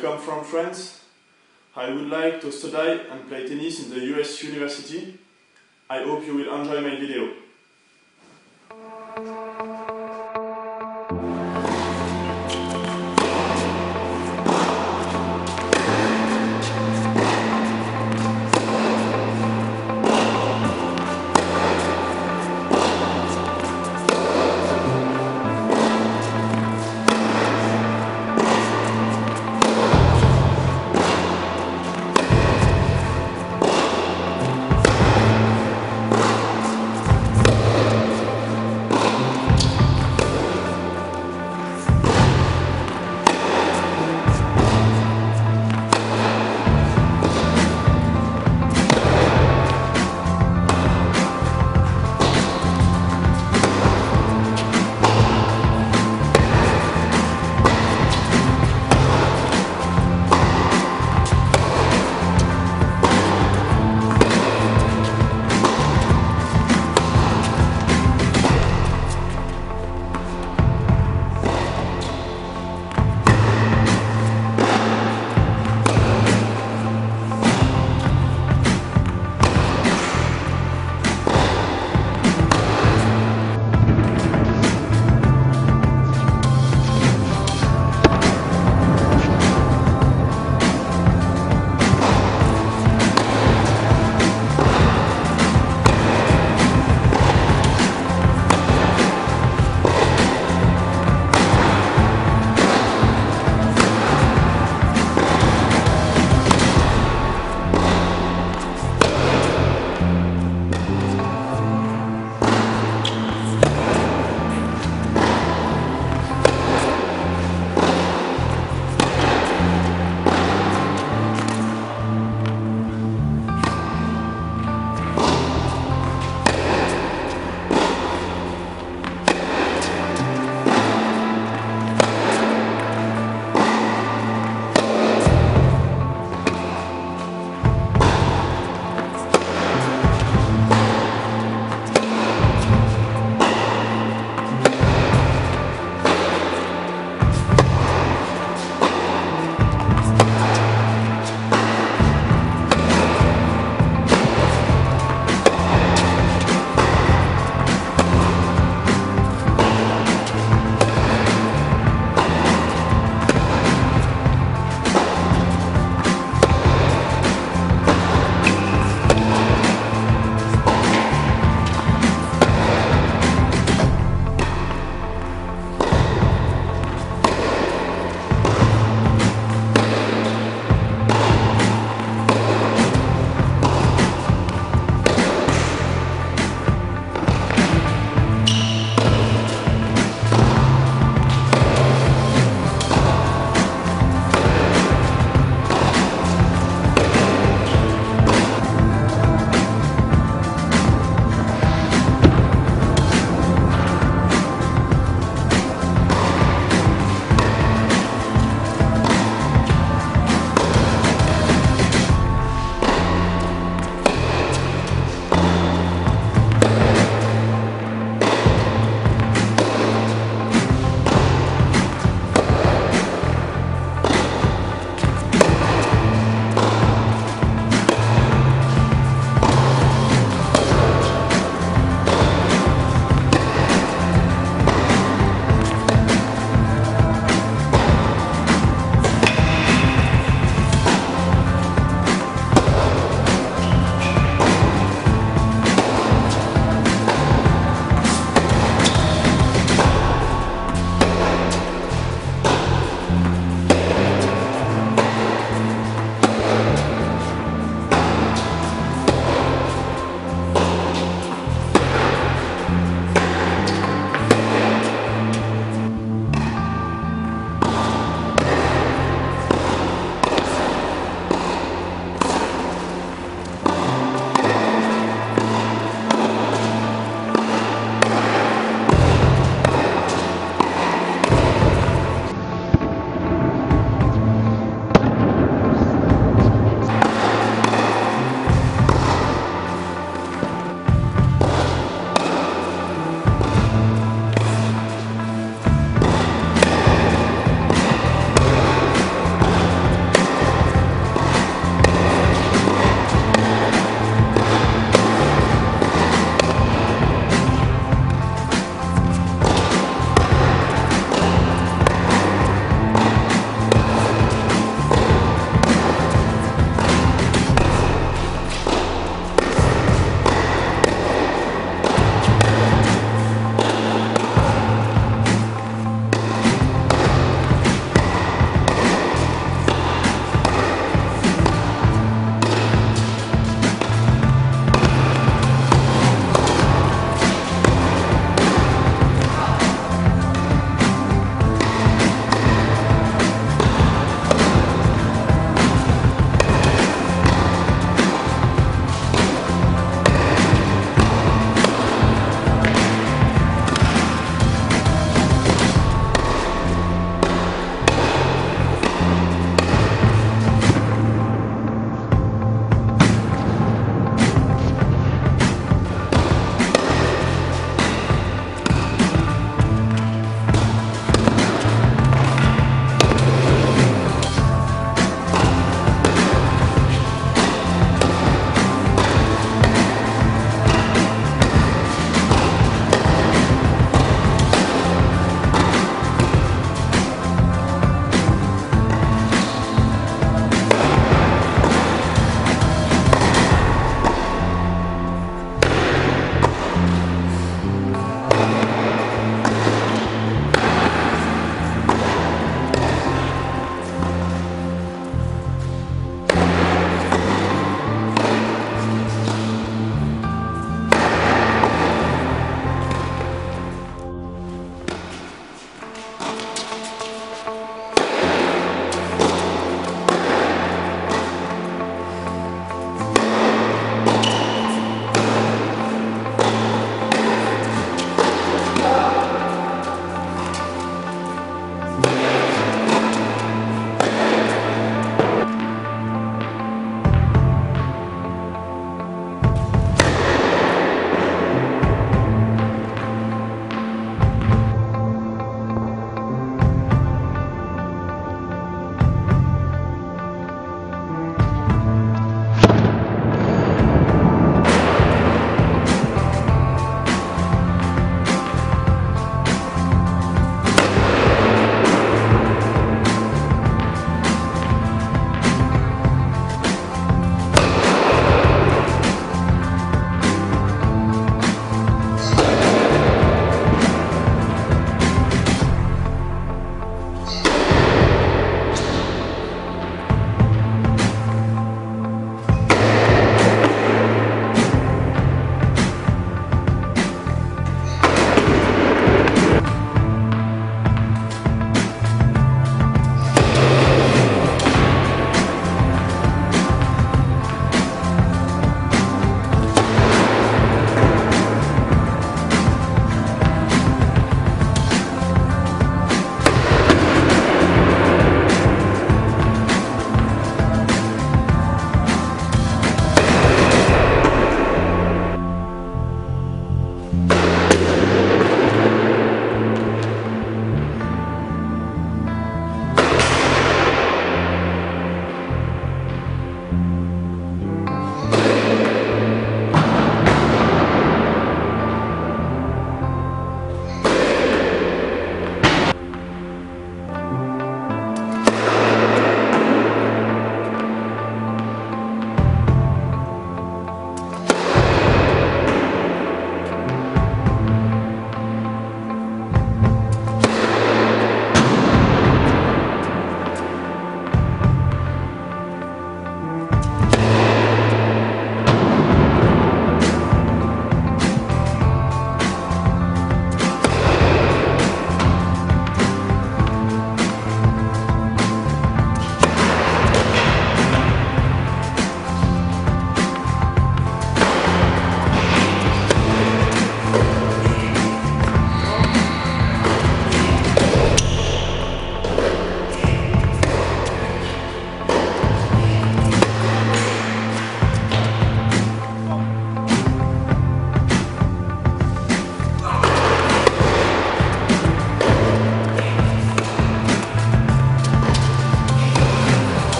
I come from France. I would like to study and play tennis in the US university. I hope you will enjoy my video.